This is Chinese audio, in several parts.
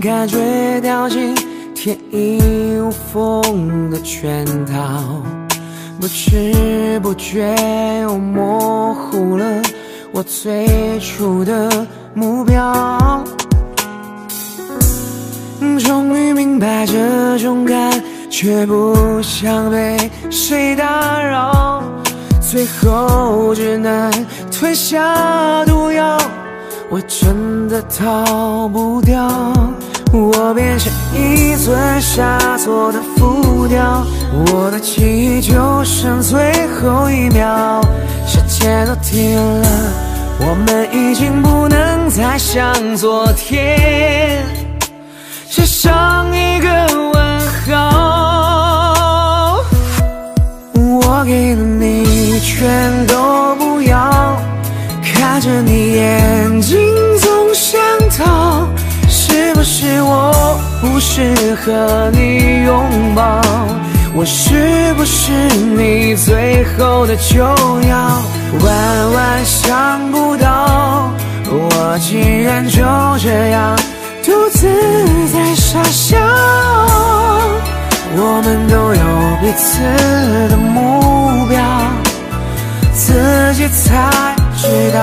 感觉掉进天衣无缝的圈套，不知不觉又模糊了我最初的目标。终于明白这种感，觉不想被谁打扰，最后只能吞下毒药。我真的逃不掉，我变成一尊下作的浮雕，我的记忆就剩最后一秒，时间都停了，我们已经不能再像昨天，写上一个问号，我给了你，全都不要。看着你不适合你拥抱？我是不是你最后的救药？万万想不到，我竟然就这样独自在傻笑。我们都有彼此的目标，自己才。知道，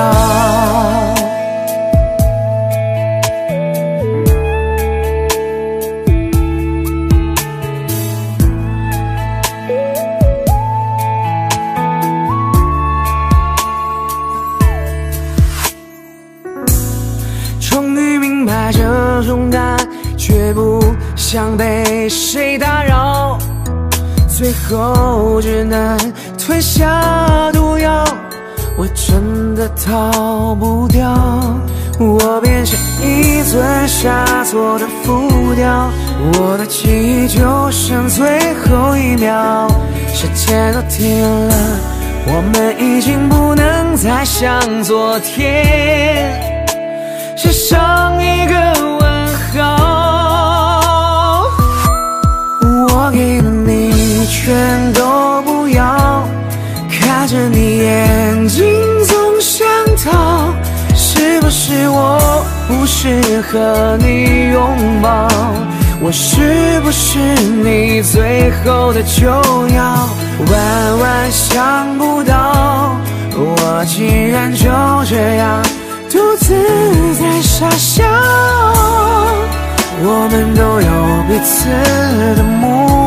想被谁打扰，最后只能吞下毒药。我真的逃不掉，我变成一尊下作的浮雕，我的记忆就剩最后一秒，时间都停了，我们已经不能再像昨天，写上一个是和你拥抱？我是不是你最后的救药？万万想不到，我竟然就这样独自在傻笑。我们都有彼此的目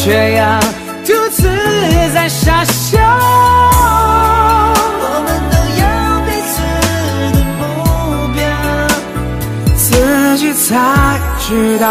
就这样独自在傻笑。我们都有彼此的目标，自己才知道。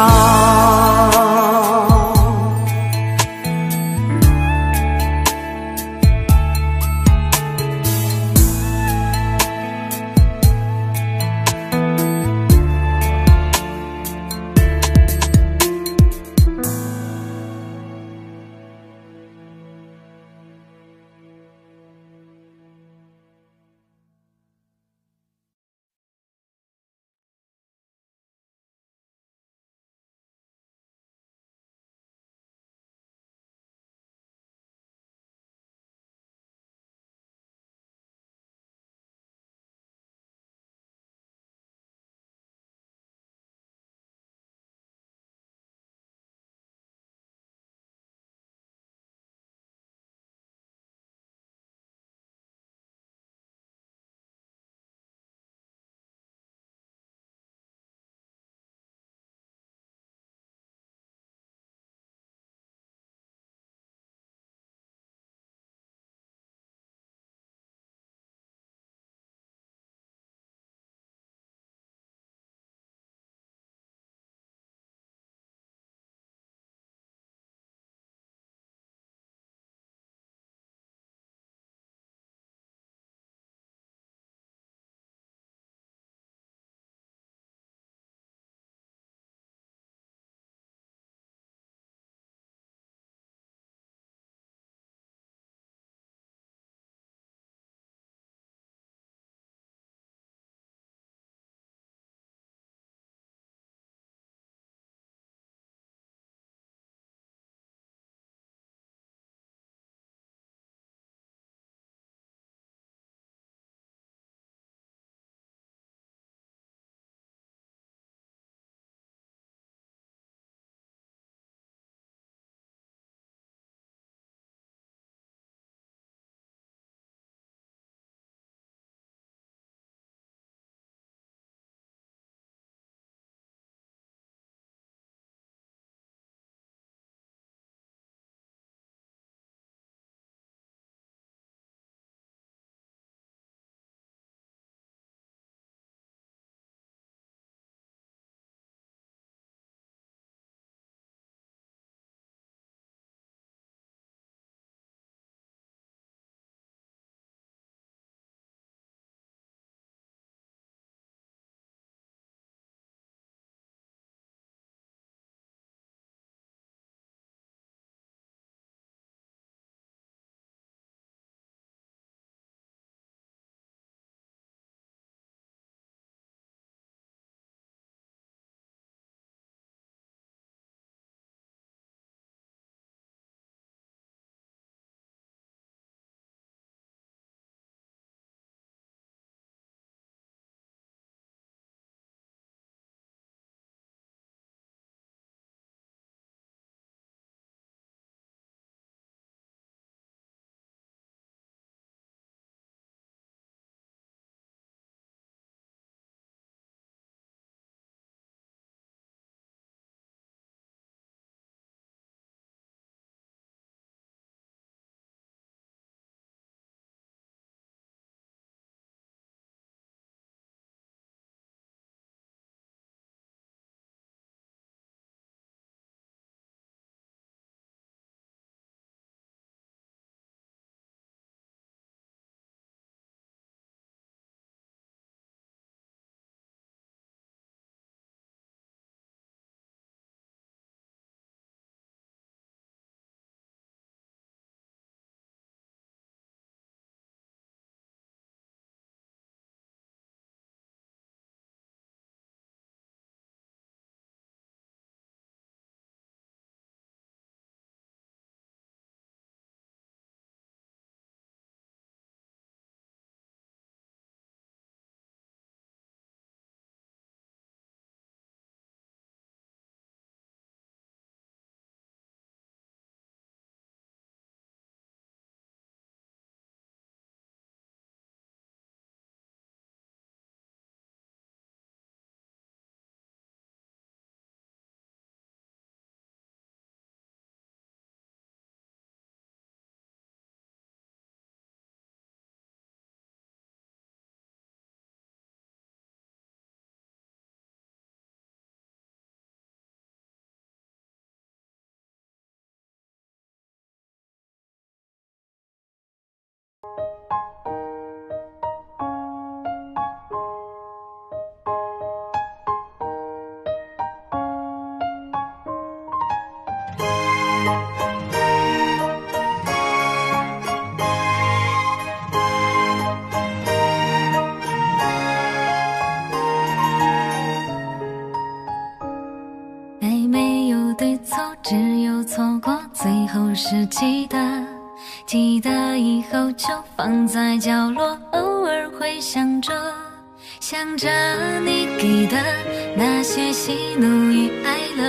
那些喜怒与哀乐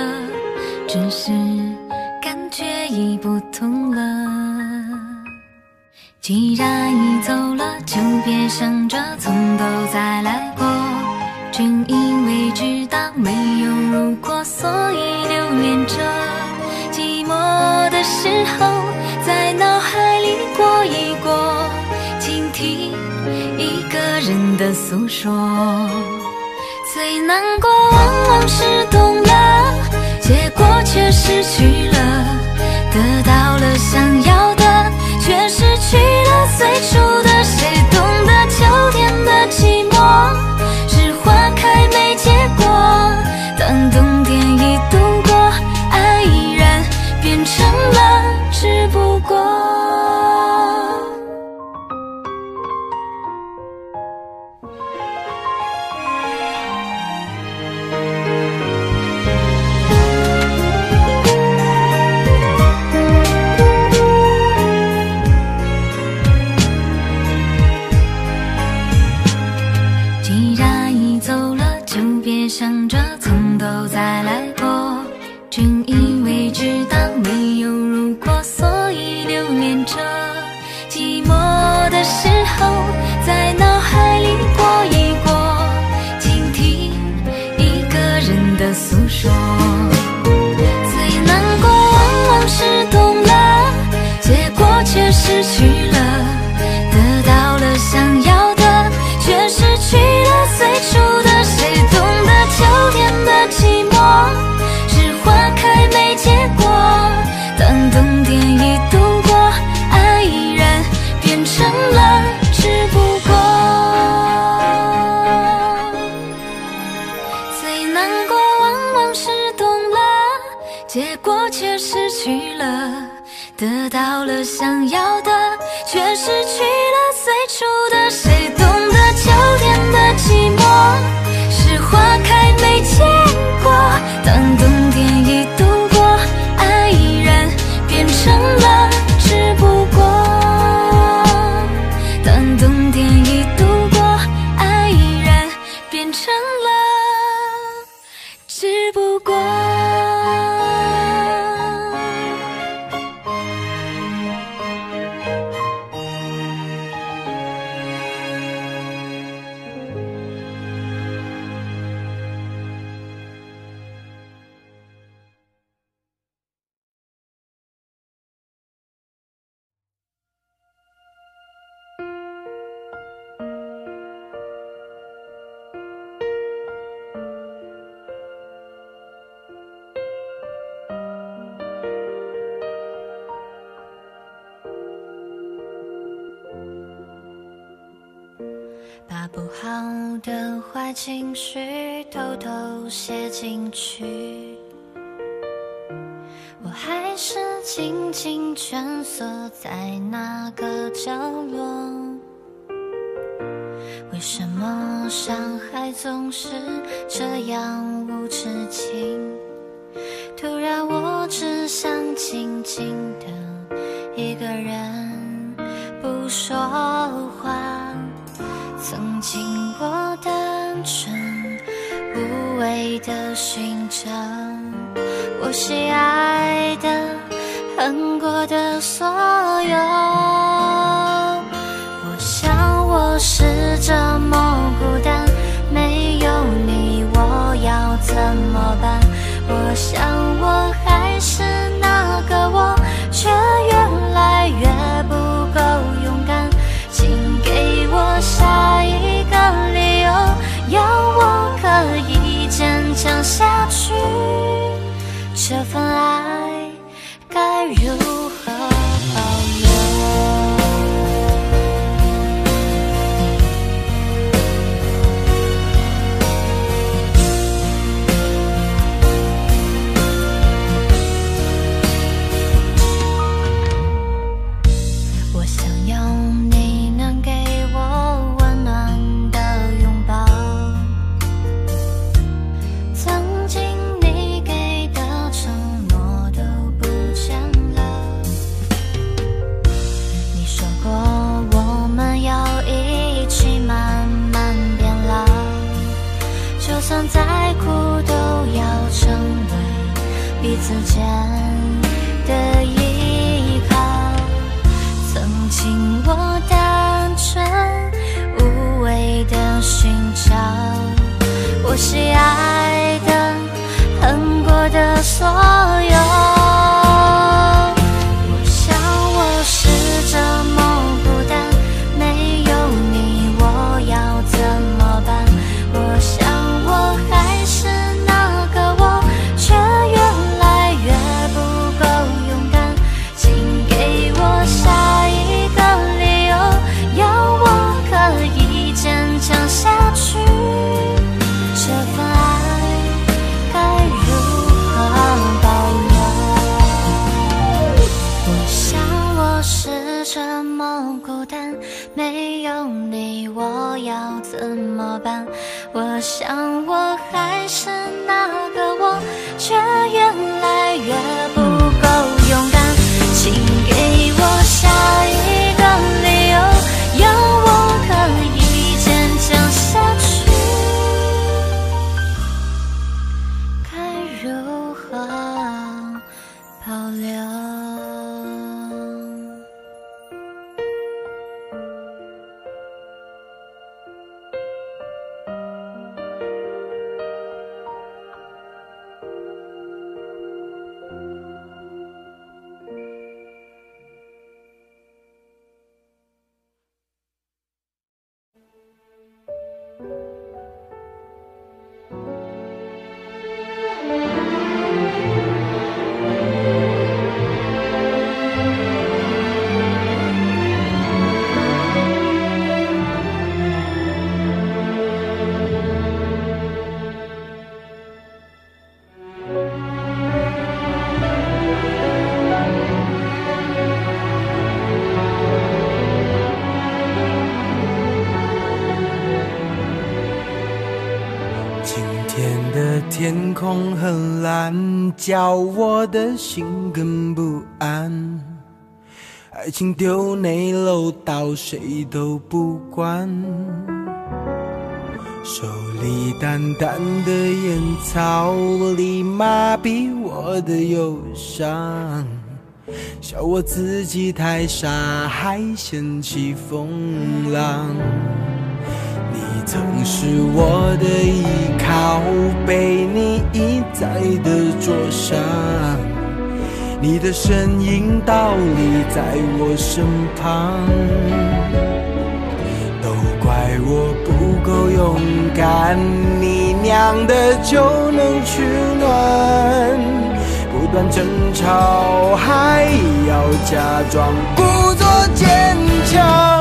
只是感觉已不同了。既然已走了就别想着从头再来过正因为知道没有如果所以留恋着寂寞的时候在脑海里过一过倾听一个人的诉说。最难过是懂了结果却失去了得到了想要的却失去了最初坏情绪偷偷写进去。我还是紧紧蜷缩在那个角落。为什么伤害总是这样无止境？再苦都要成为彼此间的依靠。曾经我单纯无畏的寻找，我喜爱的、恨过的所有。想，我的心更不安。爱情丢内漏到谁都不管。手里淡淡的烟草里麻痹我的忧伤，笑我自己太傻，还嫌弃风浪。曾是我的依靠，被你一再的灼伤。你的身影倒立在我身旁，都怪我不够勇敢。你酿的酒能取暖，不断争吵还要假装故作坚强。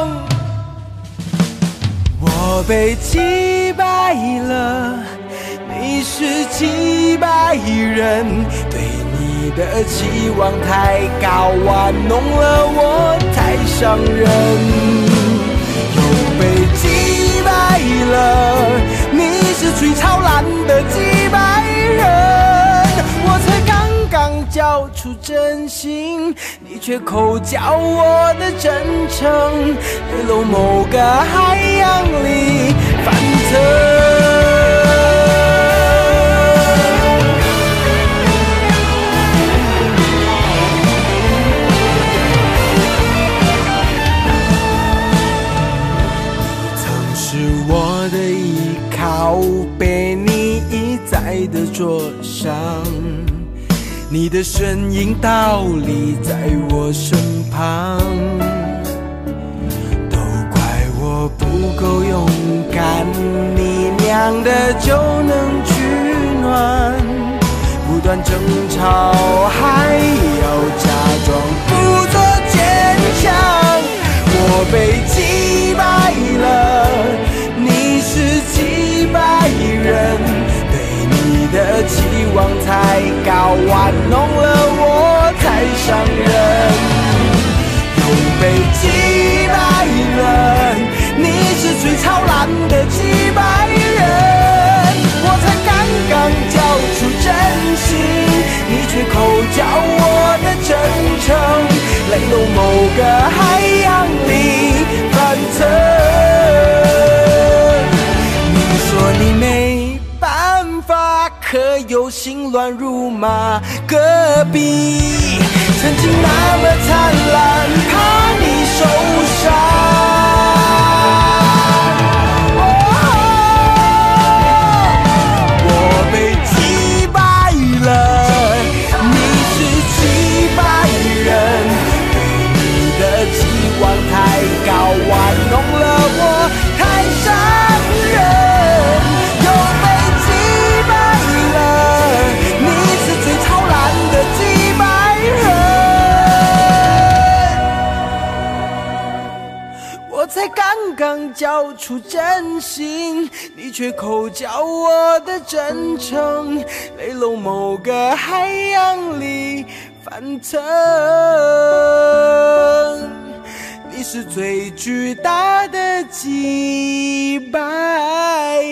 我被击败了，你是击败人，对你的期望太高，玩弄了我太伤人。又被击败了，你是最超烂的击败，交出真心。你却口叫我的真诚，坠落某个海洋里翻腾。你曾是我的依靠，被你的灼伤。你的身影倒立在我身旁，都怪我不够勇敢。你酿的酒能取暖，不断争吵还要假装故作坚强。我被击败了，你是击败人。的期望太高，玩弄了我太伤人，又被击败了。你是最超烂的击败人，我才刚刚交乱如麻。隔壁曾经那么灿烂，交出真心，你却口交我的真诚，泪漏某个海洋里翻腾。你是最巨大的击败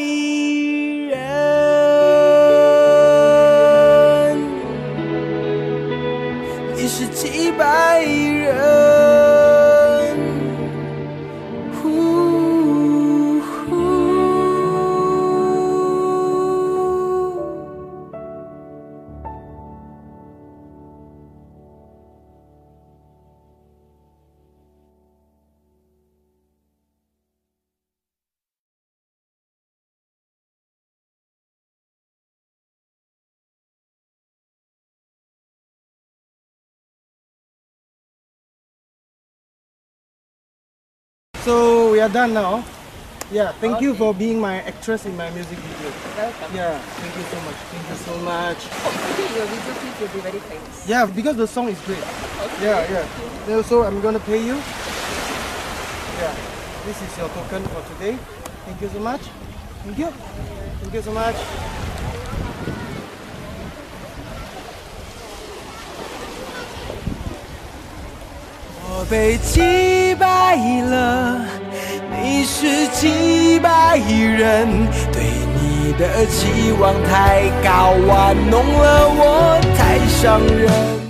So we are done now. Yeah, thank you for being my actress in my music video. Welcome. Yeah, thank you so much. Thank you so much. Hopefully your video clip will be very famous. Yeah, because the song is great. Okay. Yeah, yeah. Then also I'm gonna pay you. Yeah, this is your token for today. Thank you so much. Thank you. Thank you so much. 我被击败了，你 是几百人，对你的期望太高，玩弄了我，太伤人。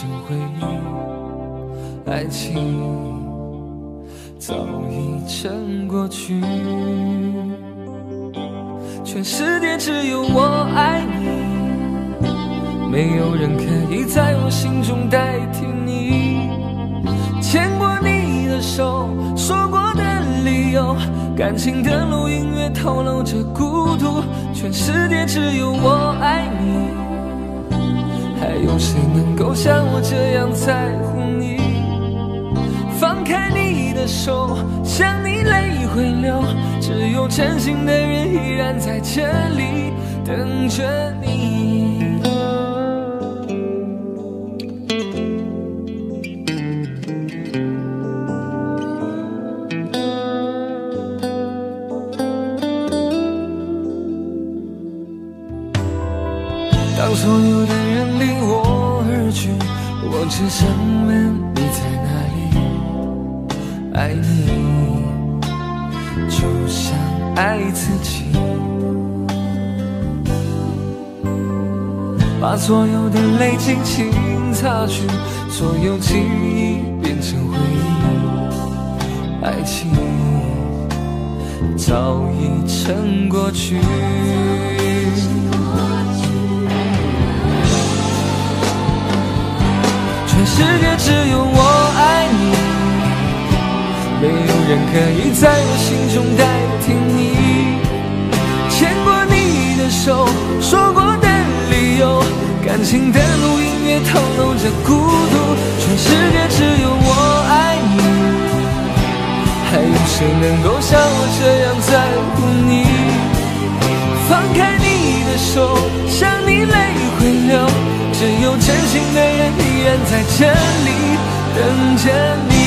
成回忆，爱情早已成过去。全世界只有我爱你，没有人可以在我心中代替你。牵过你的手，说过的理由，感情的路，音乐透露着孤独。全世界只有我爱你，还有谁能够像我这样在乎你？放开你的手，想你泪会流，只有真心的人依然在这里等着你。所有的泪轻轻擦去，所有记忆变成回忆，爱情早已成过去。全世界只有我爱你，没有人可以在我心中代替你。牵过你的手，说，感情的路，音乐透露着孤独。全世界只有我爱你，还有谁能够像我这样在乎你？放开你的的手，想你泪会流。只有真心的人依然在这里等着你。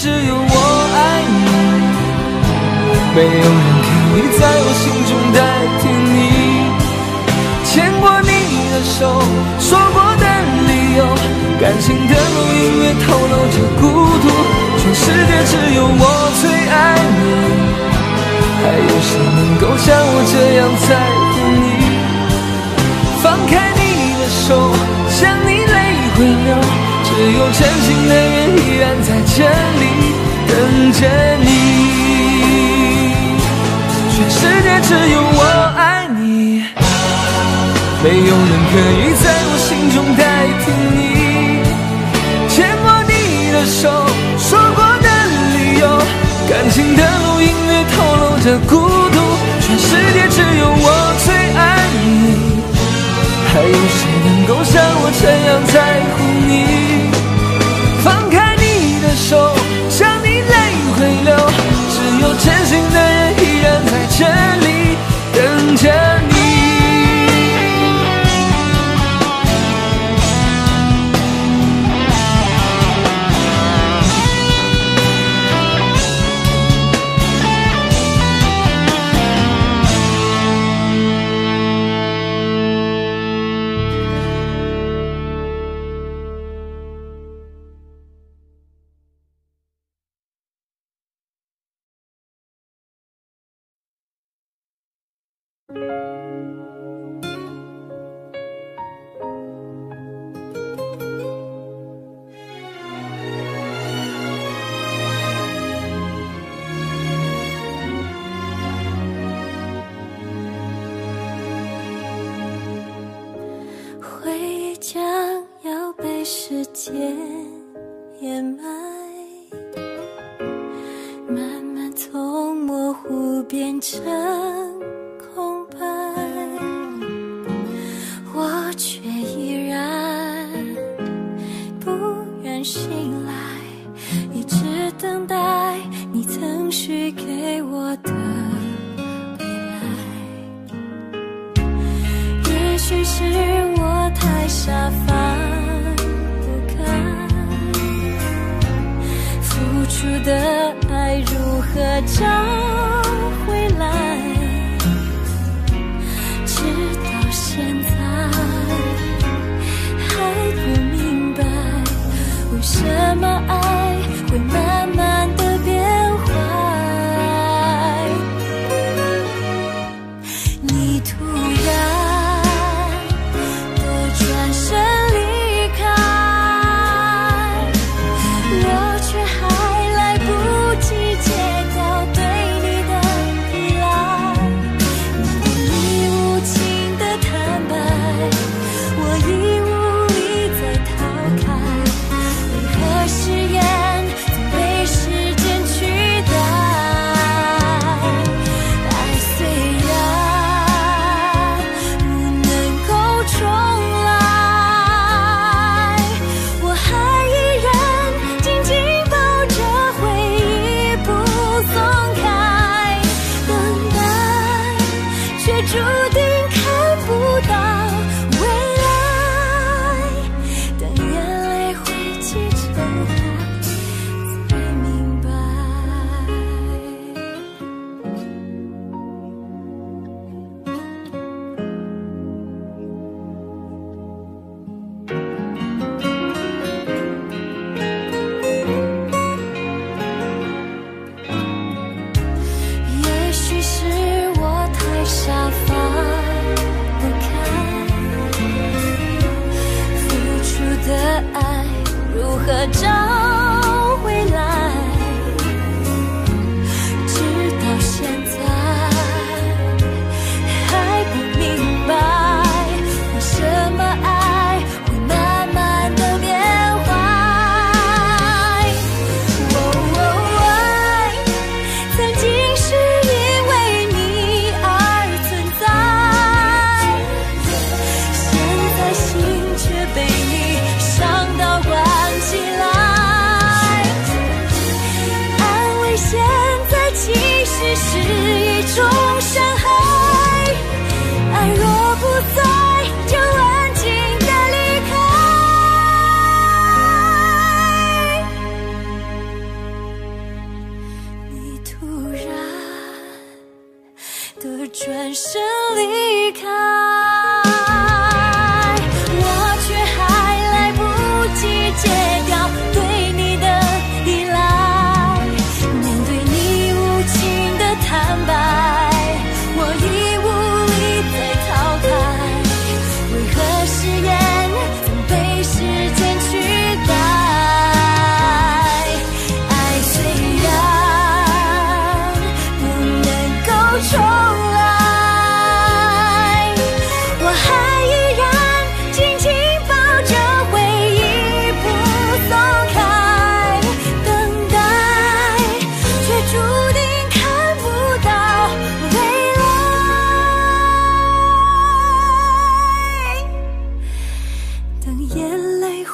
只有我爱你，没有人可以在我心中代替你。牵过你的手，说过的理由，感情的路隐约透露着孤独。全世界只有我最爱你，还有谁能够像我这样在乎你？放开你的手，想你泪会流。只有真心的人依然在这里等着你，全世界只有我爱你，没有人可以在我心中代替你。牵过你的手，说过的理由，感情的路音乐透露着孤独。全世界只有我最爱你，还有谁能够像我这样在乎你？放开你的手，想你泪会流。只有真心的人依然在这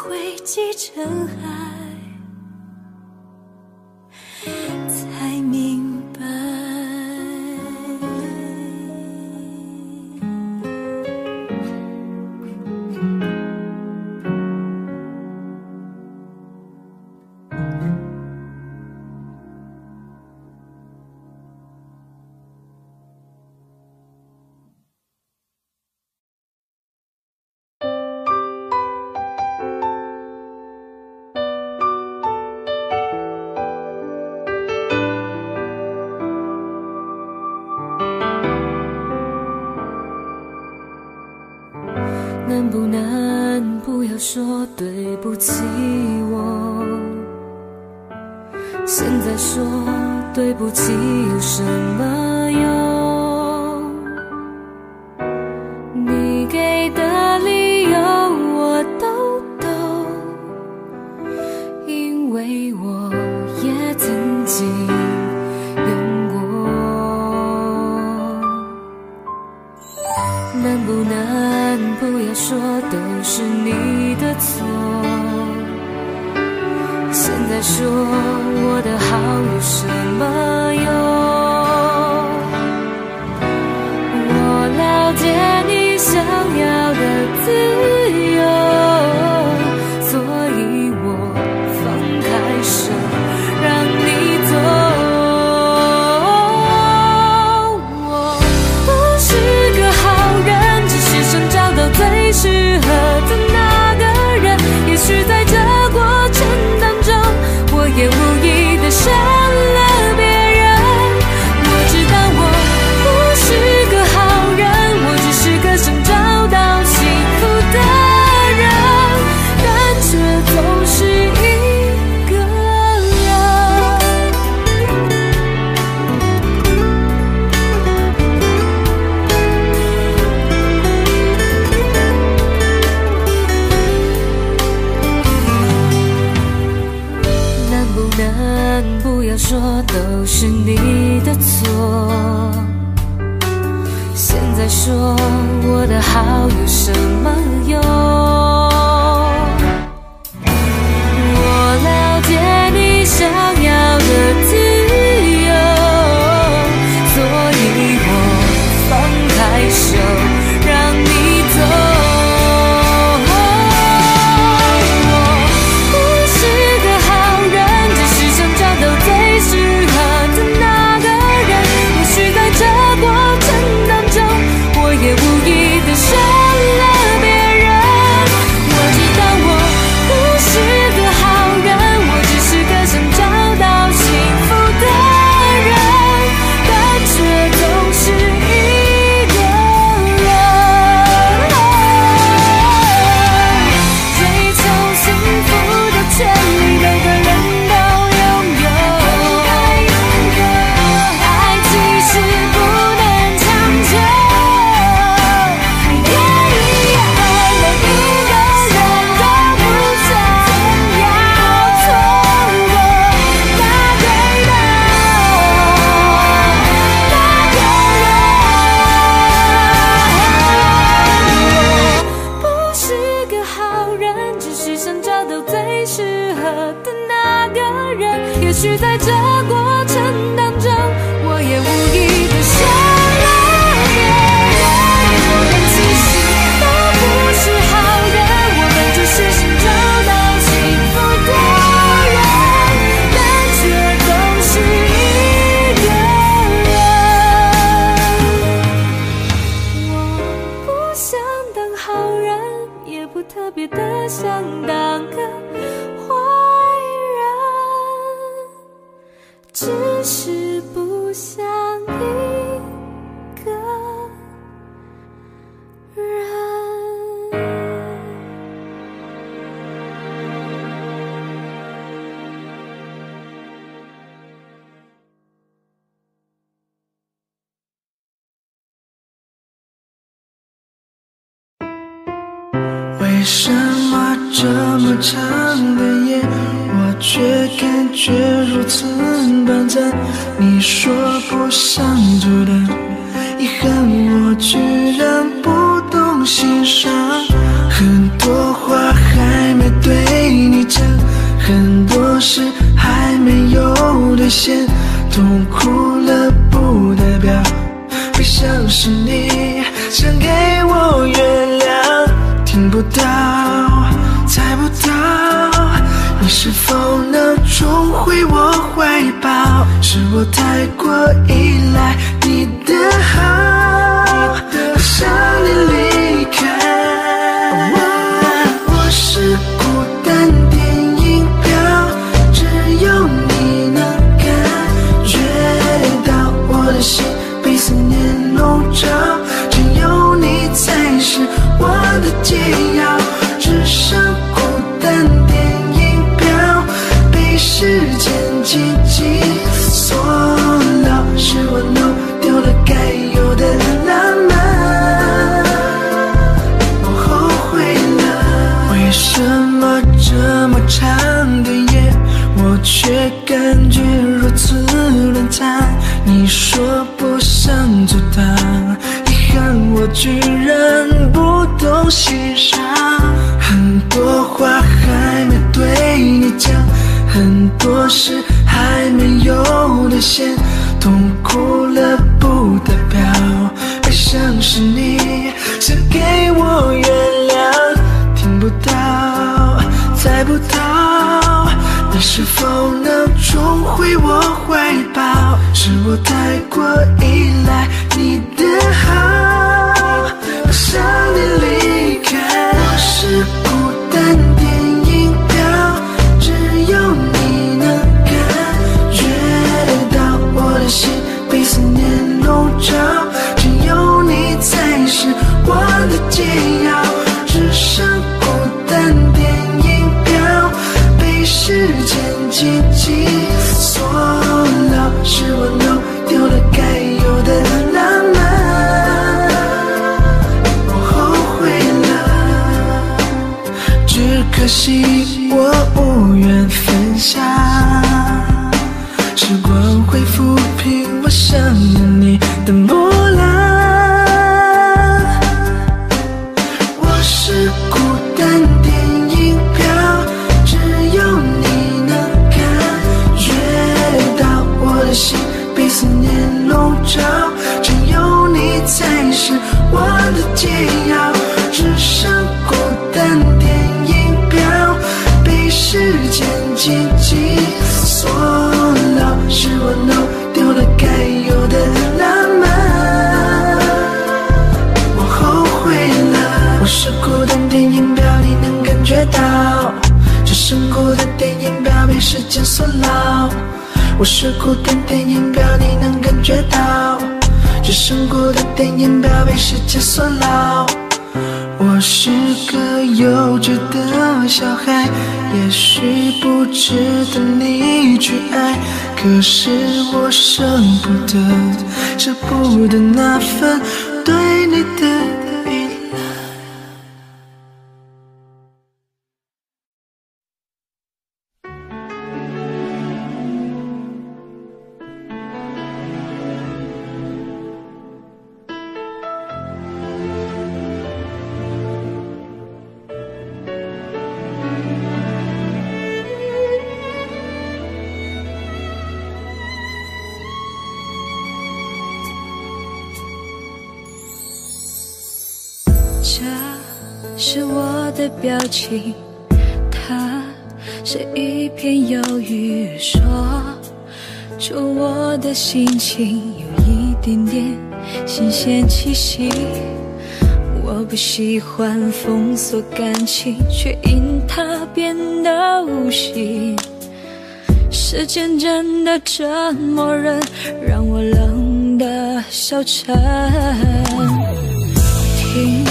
汇积成海。的夜，我却感觉如此短暂。你说不想走的，遗憾我居然不懂欣赏。很多话还没对你讲，很多事还没有兑现。痛苦了不代表悲伤是你。太过依赖 quoi 可是我舍不得舍不得那份情有一点点新鲜气息。我不喜欢封锁感情，却因它变得无形。时间真的折磨人，让我冷得消沉。听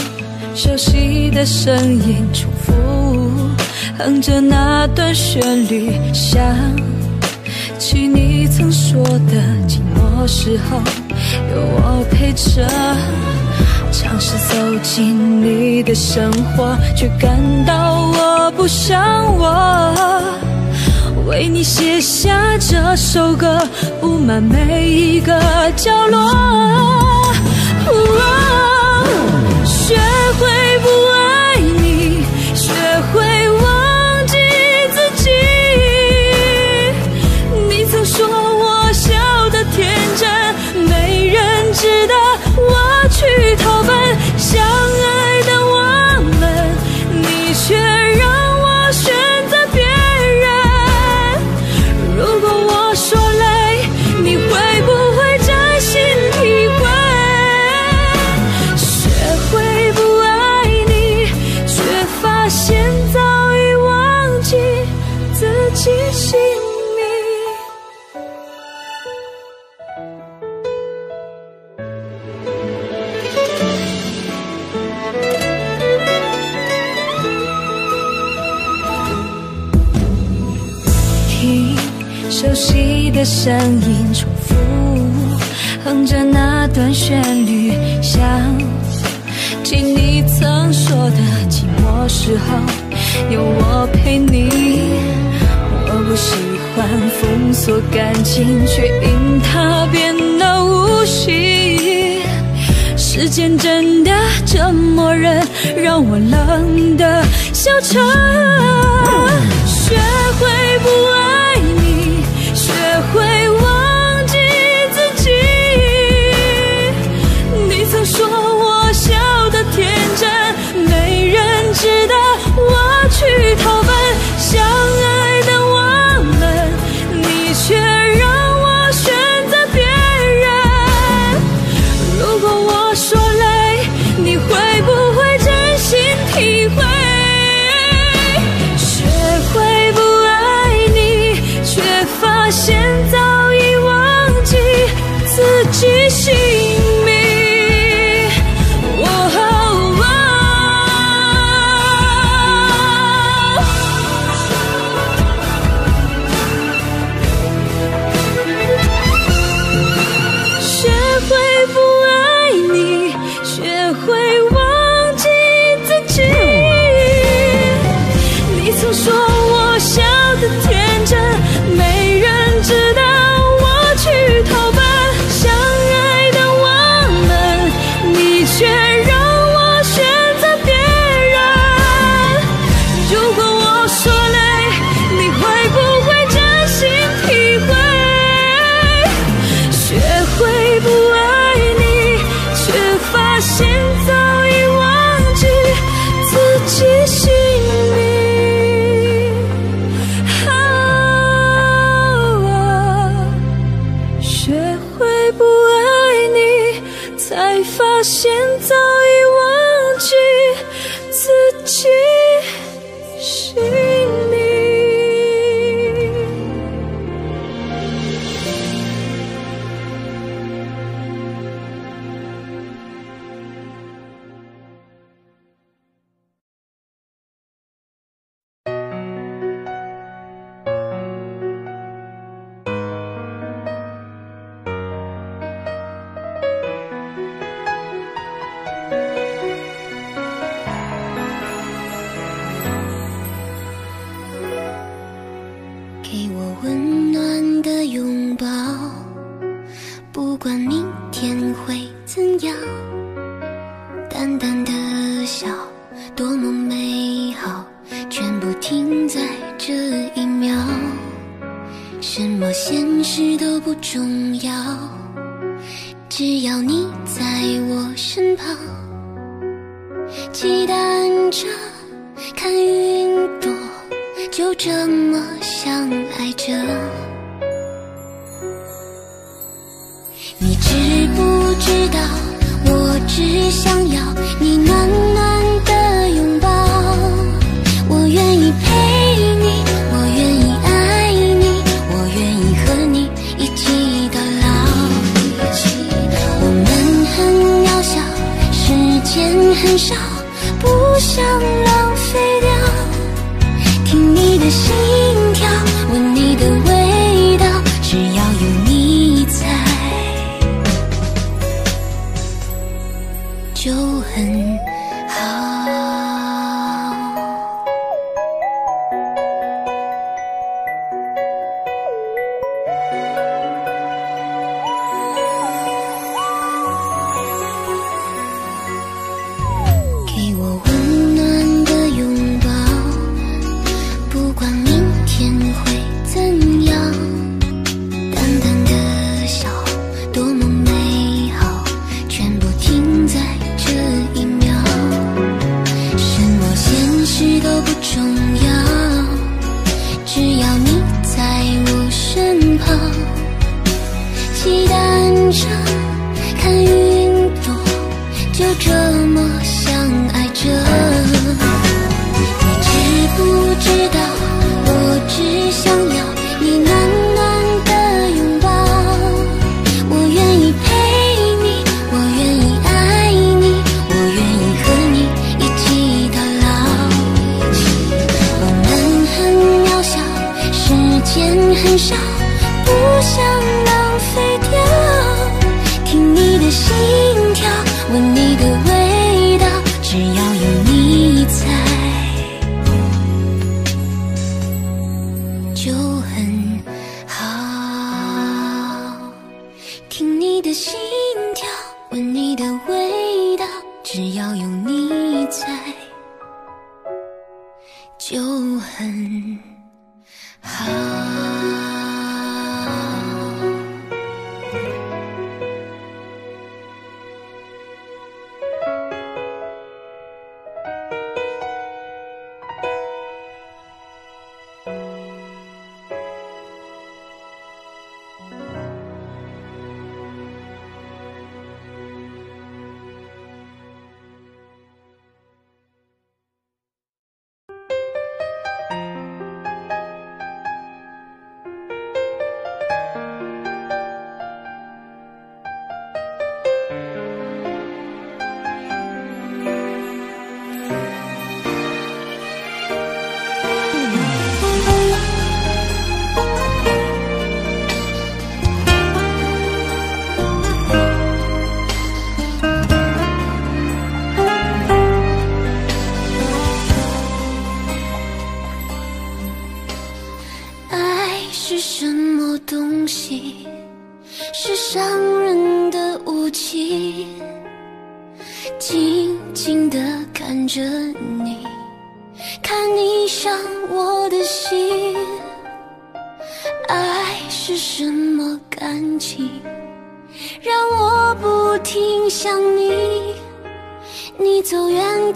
熟悉的声音重复，哼着那段旋律，想。起你曾说的寂寞时候有我陪着尝试走进你的生活却感到我不像我为你写下这首歌布满每一个角落。学会声音重复哼着那段旋律想起你曾说的寂寞时候有我陪你我不喜欢封锁感情却因他变得无心。时间真的这么人让我冷的消沉。学会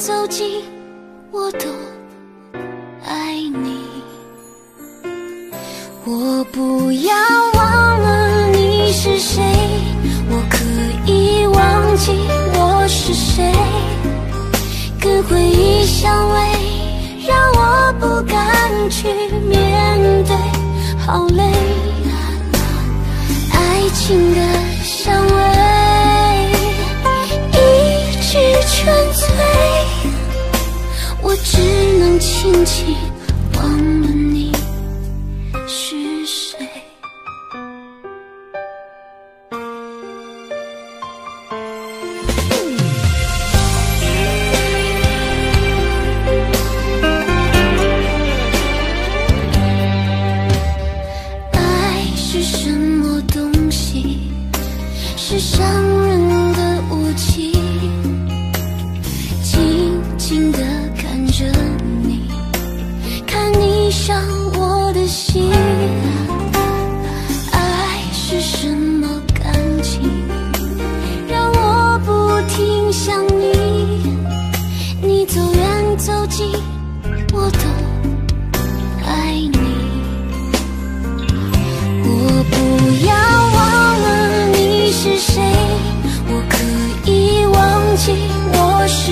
走近我都爱你我不要忘了你是谁我可以忘记我是谁跟回忆相偎让我不敢去面对好累爱情的。只能轻轻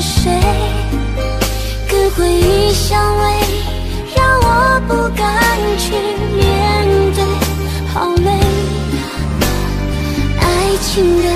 谁？跟回忆相偎让我不敢去面对。好累爱情的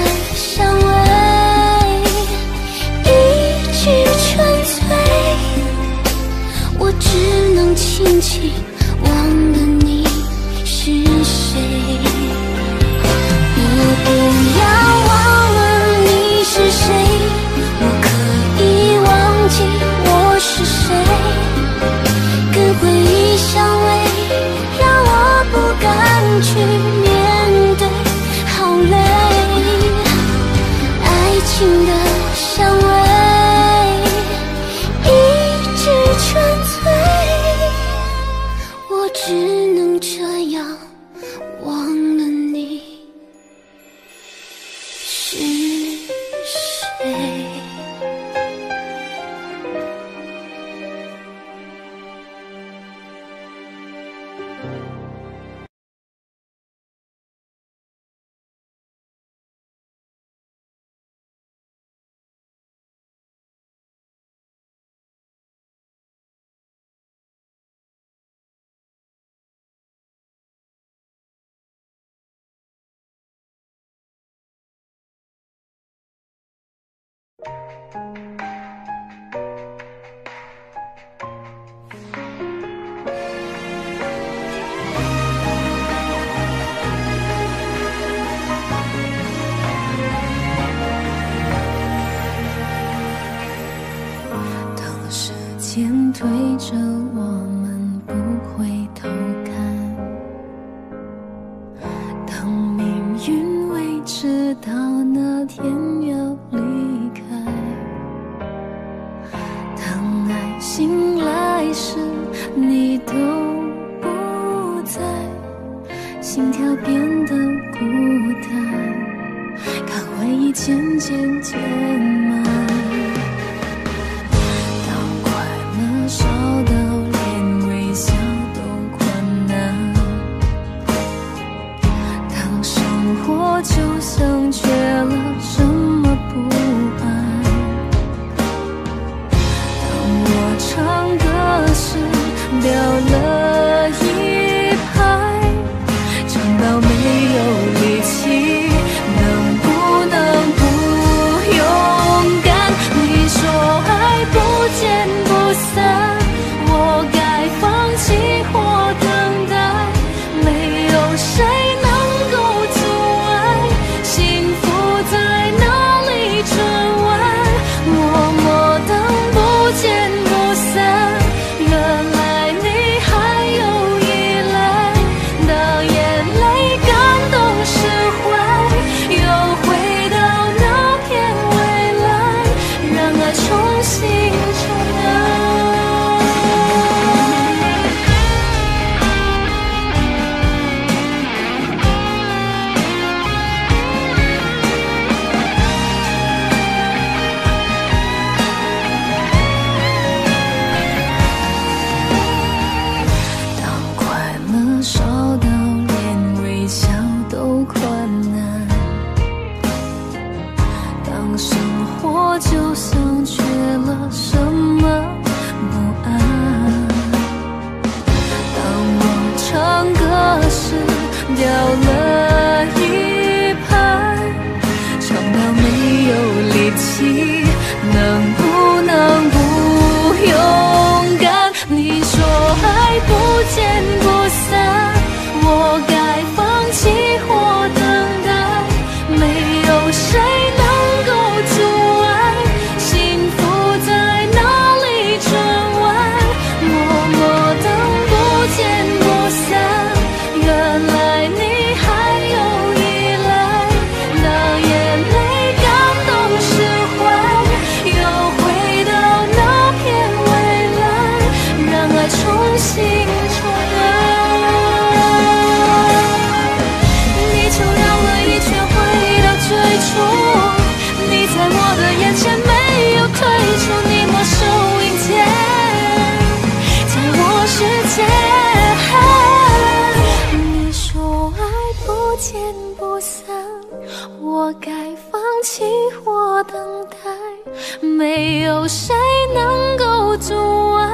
没有谁能够阻碍，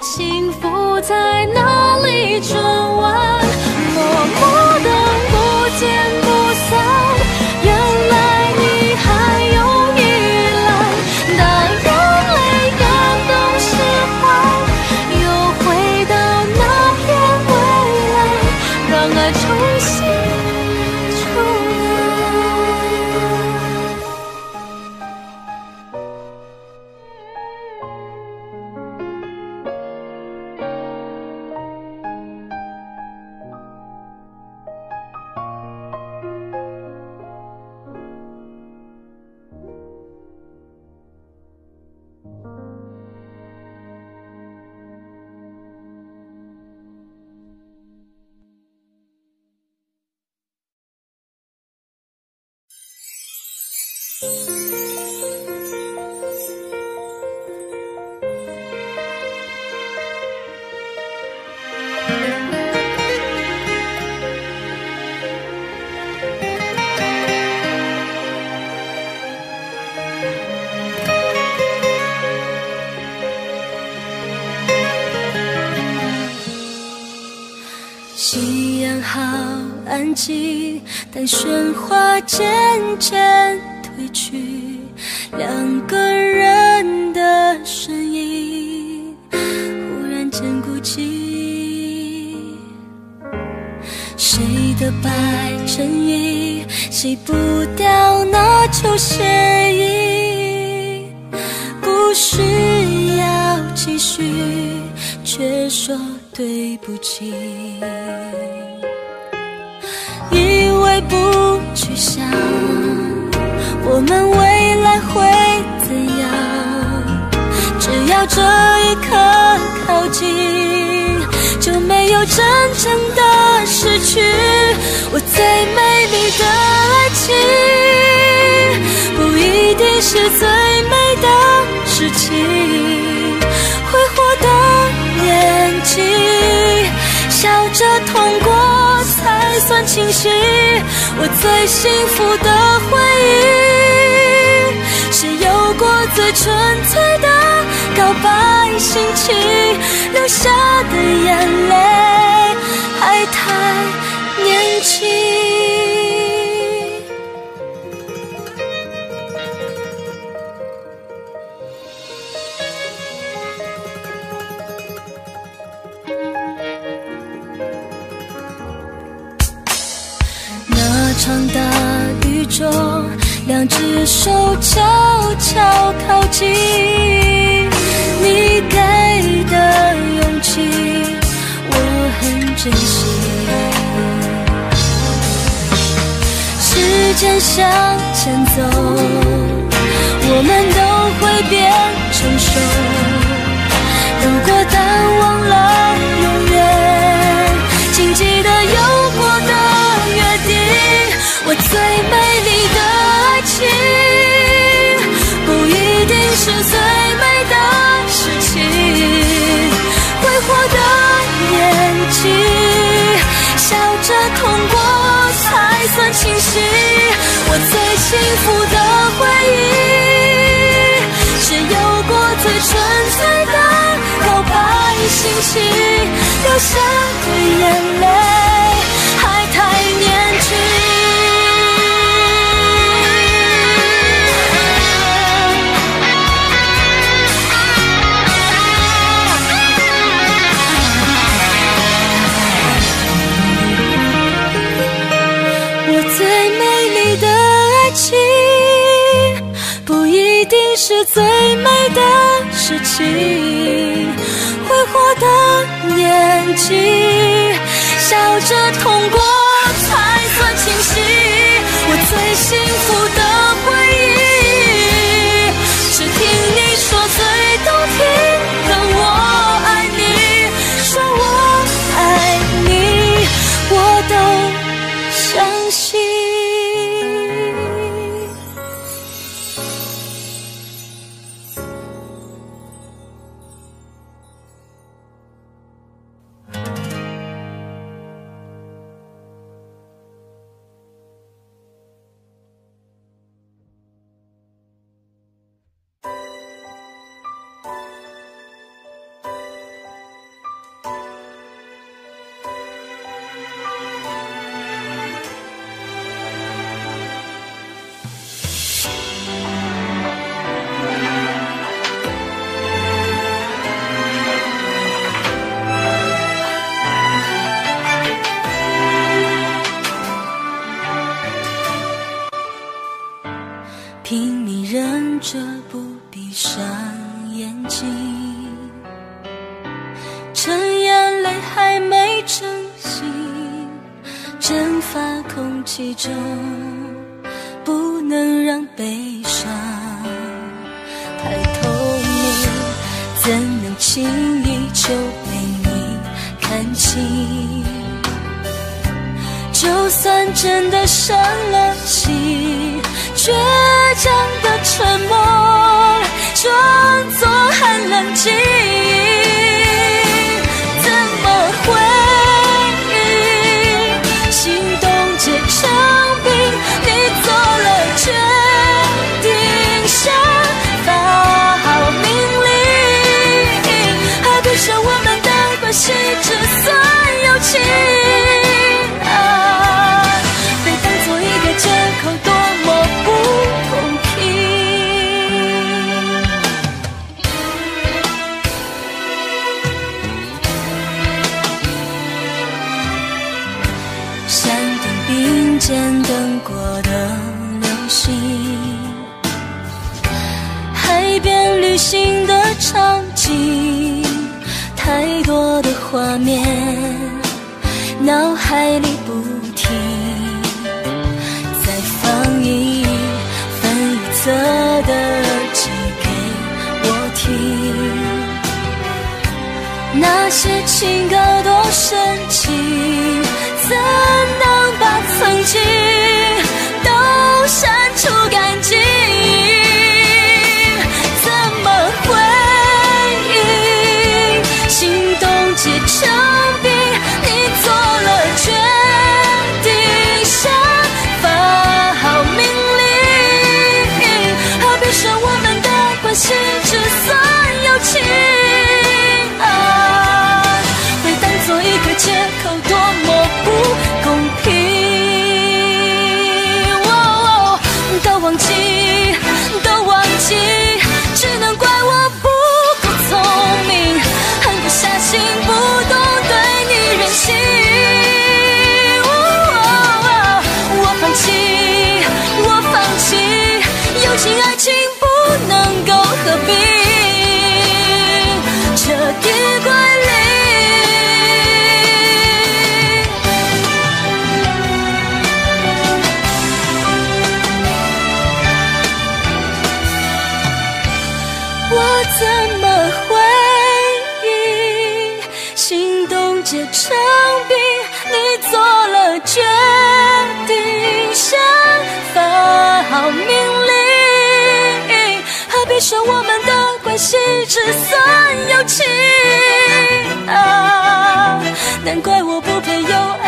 幸福在哪里转？有真正的失去。我最美丽的爱情，不一定是最美的事情。挥霍的年纪，笑着痛过才算清醒。我最幸福的回忆，最纯粹的告白心情，流下的眼泪还太年轻。两只手悄悄靠近，你给的勇气，我很珍惜。时间向前走，我们都会变成熟。如果淡忘了永远，请记得有过的约定。我最笑着痛过才算清晰。我最幸福的回忆，是有过最纯粹的告白心情，流下的眼泪最美的事情。挥霍的年纪，笑着痛过画面，脑海里不停在放映，放一册的耳机给我听，那些情歌多深情。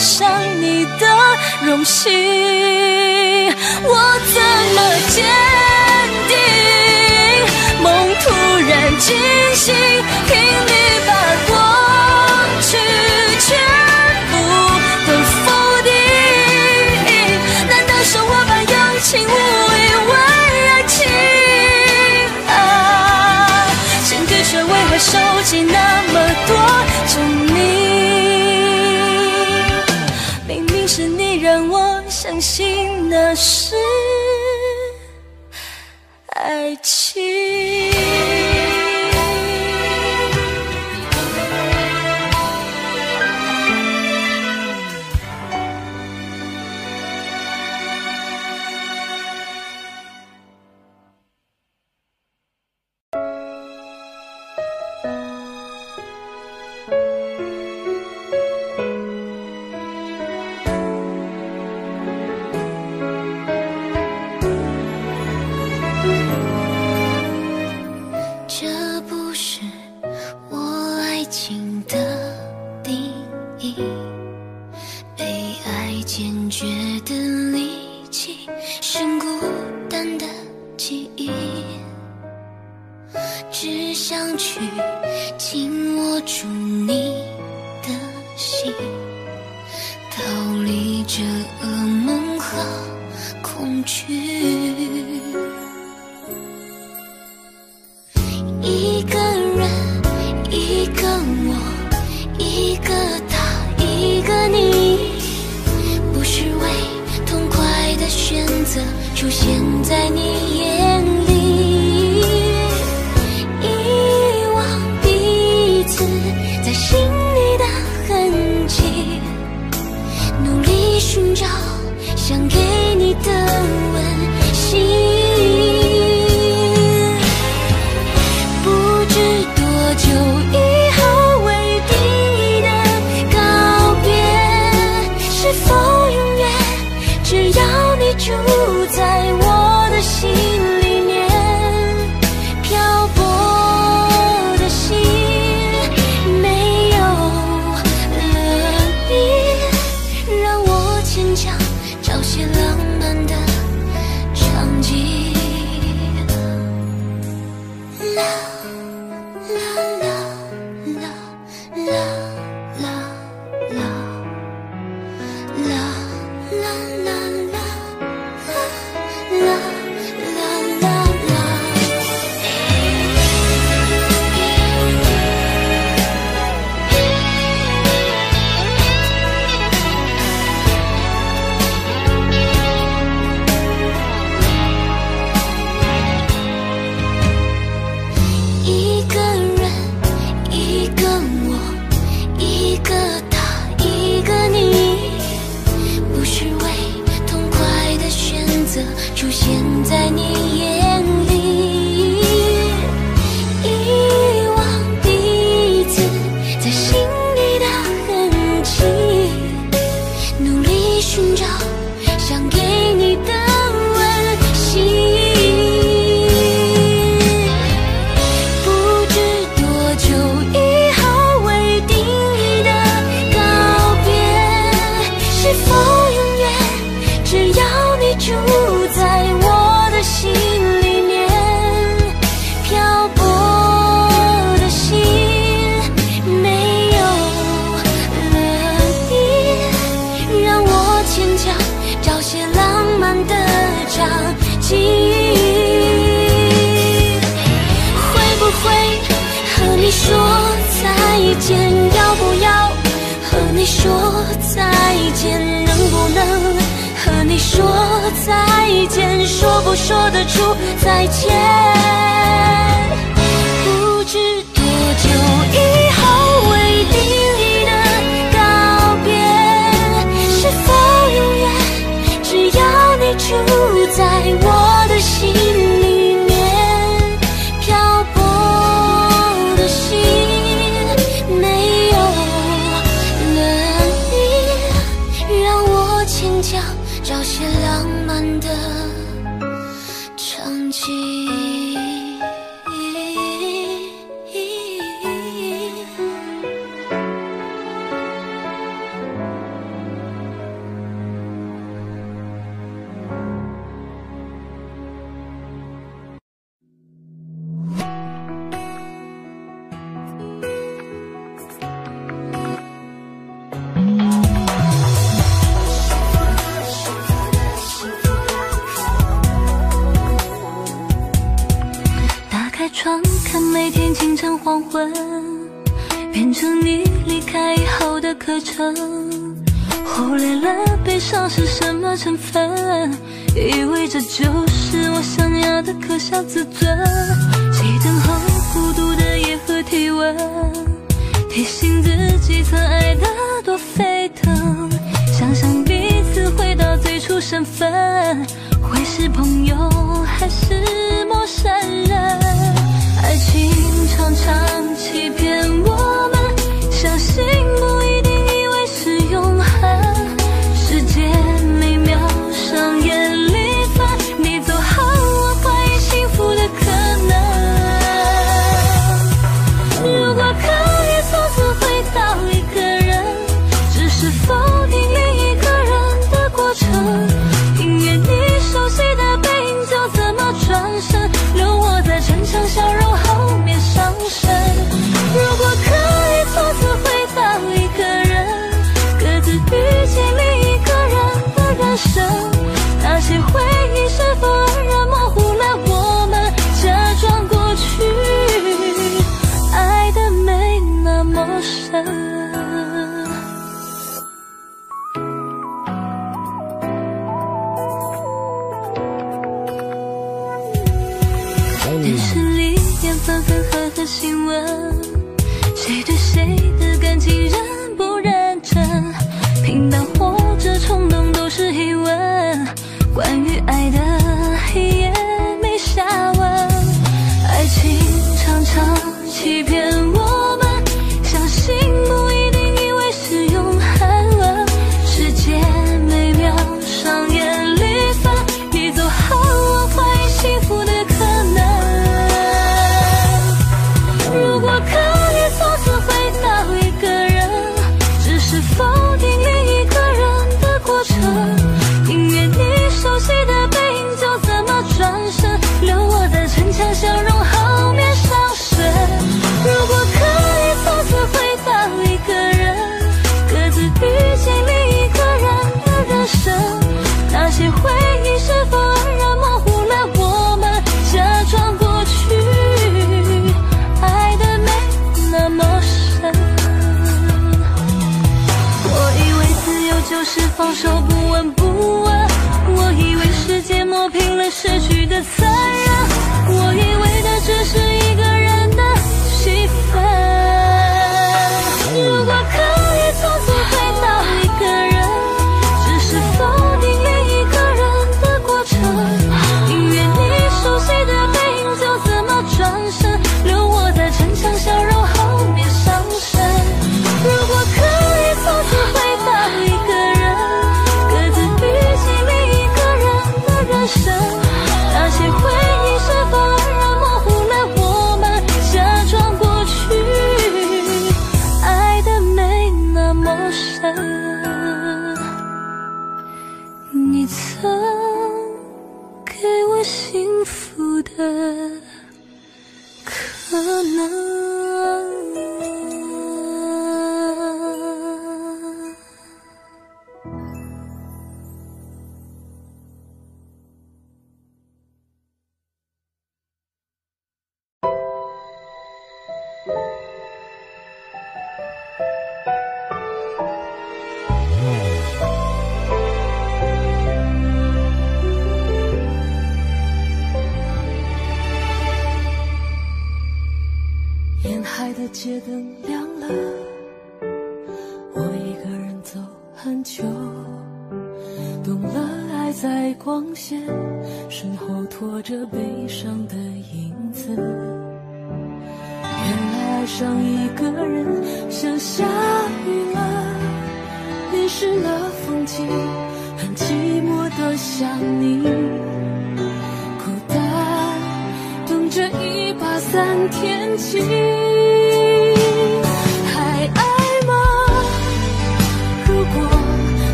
想你的荣幸。我怎么坚定？梦突然惊醒听情窗看每天清晨黄昏变成你离开以后的课程忽略了悲伤是什么成分以为这就是我想要的可笑自尊。熄灯后孤独的夜和体温提醒自己曾爱的多沸腾。想象彼此回到最初身份会是朋友还是陌生人？情常常欺骗问谁对谁的感情？